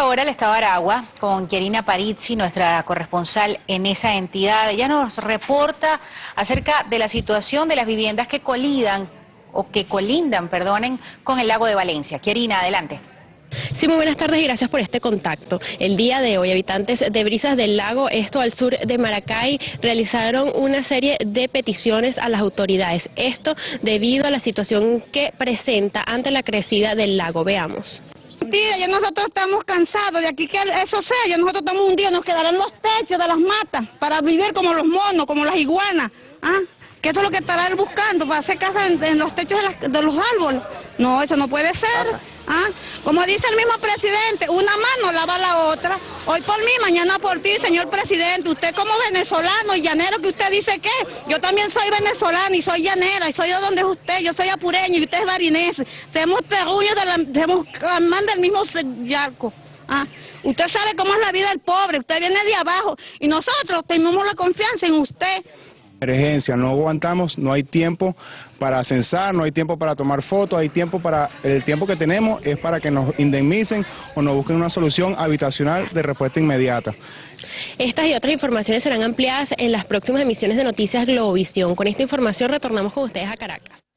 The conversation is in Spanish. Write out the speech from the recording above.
Ahora el Estado Aragua con Kierina Parizzi, nuestra corresponsal en esa entidad. Ella nos reporta acerca de la situación de las viviendas que colidan o que colindan, perdonen, con el lago de Valencia. Kierina, adelante. Sí, muy buenas tardes y gracias por este contacto. El día de hoy, habitantes de Brisas del Lago, esto al sur de Maracay, realizaron una serie de peticiones a las autoridades. Esto debido a la situación que presenta ante la crecida del lago. Veamos ya nosotros estamos cansados de aquí que eso sea, ya nosotros estamos un día, nos quedarán los techos de las matas para vivir como los monos, como las iguanas, ¿ah? que esto es lo que estará él buscando para hacer casa en, los techos de, los árboles. No, eso no puede ser. ¿Ah? Como dice el mismo presidente, una mano lava la otra. Hoy por mí, mañana por ti, señor presidente. Usted como venezolano y llanero que usted dice que, yo también soy venezolana y soy llanera y soy de donde es usted, yo soy apureño y usted es barinese. Somos terruños de la, del mismo yarco. ¿ah? Usted sabe cómo es la vida del pobre, usted viene de abajo y nosotros tenemos la confianza en usted emergencia, no aguantamos, no hay tiempo para censar, no hay tiempo para tomar fotos, hay tiempo para, el tiempo que tenemos es para que nos indemnicen o nos busquen una solución habitacional de respuesta inmediata. Estas y otras informaciones serán ampliadas en las próximas emisiones de Noticias Globovisión. Con esta información retornamos con ustedes a Caracas.